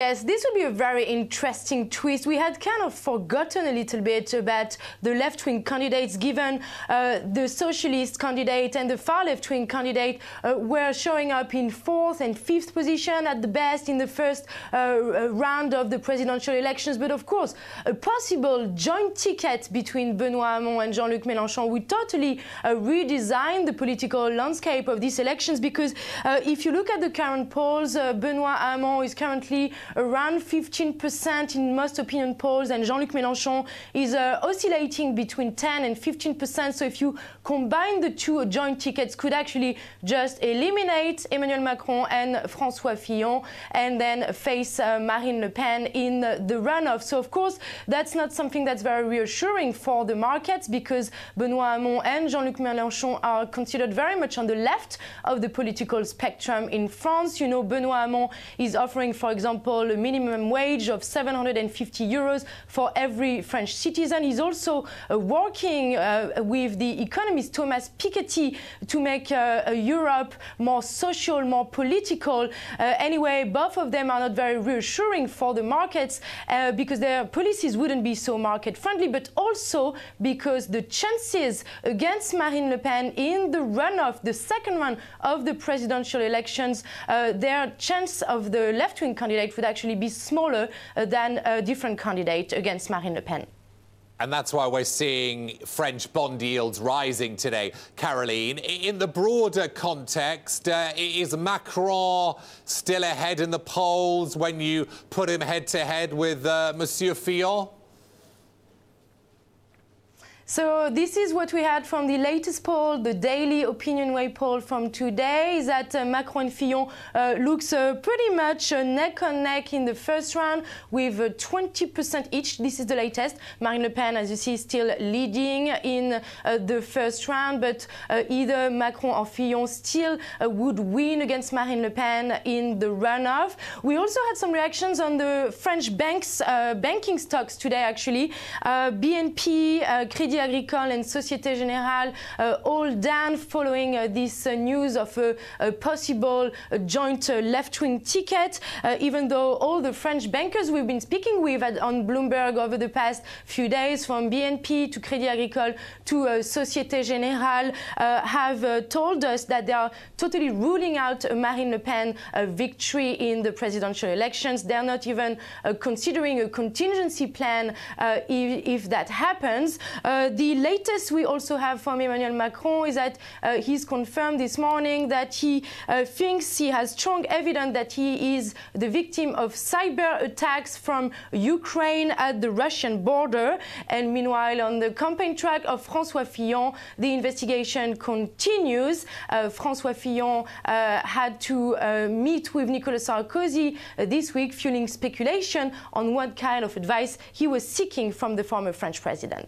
Yes, this would be a very interesting twist. We had kind of forgotten a little bit about the left-wing candidates, given uh, the socialist candidate and the far left-wing candidate uh, were showing up in fourth and fifth position at the best in the first uh, uh round of the presidential elections. But of course, a possible joint ticket between Benoît Hamon and Jean-Luc Mélenchon would totally uh, redesign the political landscape of these elections because uh, if you look at the current polls, Benoît Hamon is currently around 15% in most opinion polls, and Jean-Luc Mélenchon is uh, oscillating between 10 and 15%. So if you combine the two, joint tickets could actually just eliminate Emmanuel Macron and François Fillon and then face uh, Marine Le Pen in the runoff. So of course, that's not something that's very reassuring for the markets because Benoît Hamon and Jean-Luc Mélenchon are considered very much on the left of the political spectrum in France. You know, Benoît Hamon is offering, for example, a minimum wage of 750 euros for every French citizen. He's also uh, working uh, with the economist Thomas Piketty to make uh, Europe more social, more political. Uh, anyway, both of them are not very reassuring for the markets uh, because their policies wouldn't be so market friendly, but also because the chances against Marine Le Pen in the runoff, the second run of the presidential elections, their chance of the left-wing candidate would actually be smaller uh, than a different candidate against Marine Le Pen. And that's why we're seeing French bond yields rising today. Caroline, in the broader context, uh, is Macron still ahead in the polls when you put him head to head with uh, Monsieur Fillon? So this is what we had from the latest poll, the daily Opinionway poll from today, is that uh, Macron and Fillon uh, looks uh, pretty much uh, neck and neck in the first round with 20% uh, each. This is the latest. Marine Le Pen, as you see, is still leading in uh, the first round, but either Macron or Fillon still would win against Marine Le Pen in the runoff. We also had some reactions on the French banks, banking stocks today, actually. BNP, Crédit Agricole and Société Générale uh, all down following uh, this uh, news of a, a possible uh, joint uh, left-wing ticket, uh, even though all the French bankers we've been speaking with at, on Bloomberg over the past few days, from BNP to Crédit Agricole to Société Générale, have told us that they are totally ruling out Marine Le Pen victory in the presidential elections. They're not even considering a contingency plan if, if, that happens. The latest we also have from Emmanuel Macron is that uh, he's confirmed this morning that he uh, thinks he has strong evidence that he is the victim of cyber attacks from Ukraine at the Russian border. And meanwhile, on the campaign track of François Fillon, the investigation continues. Uh, François Fillon uh, had to uh, meet with Nicolas Sarkozy uh, this week, fueling speculation on what kind of advice he was seeking from the former French president.